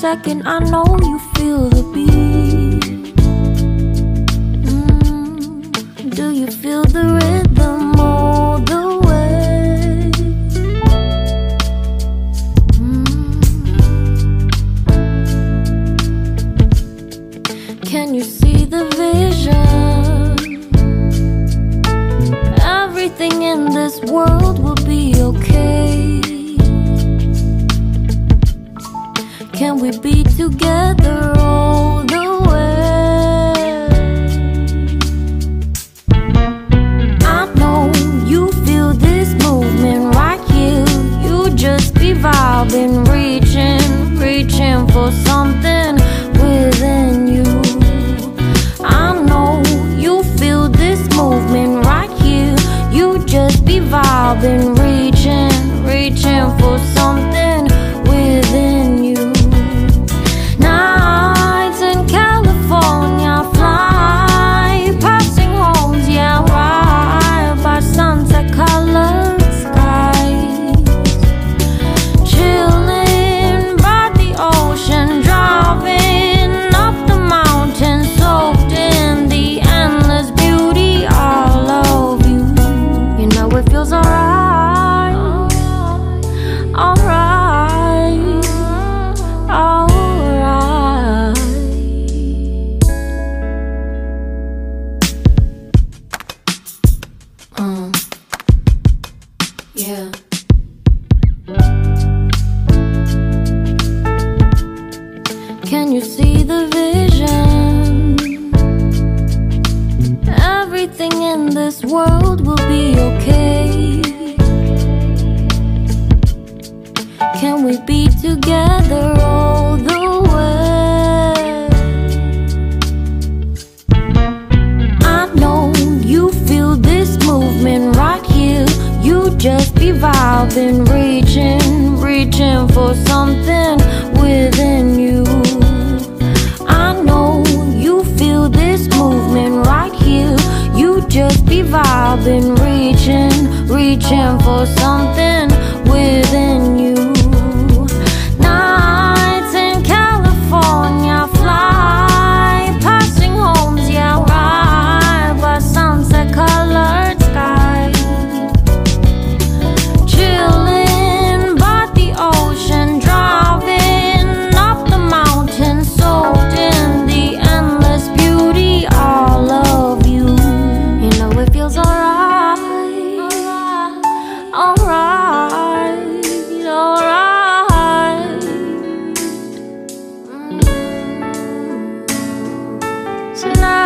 second, I know you feel the beat. Mm, do you feel the rhythm all the way? Mm. Can you see the vision? Everything in this world will we be together world will be okay. Can we be together all the way? I know you feel this movement right here. You just be vibing, reaching, reaching for something within you. Be been reaching, reaching for something within you. tonight.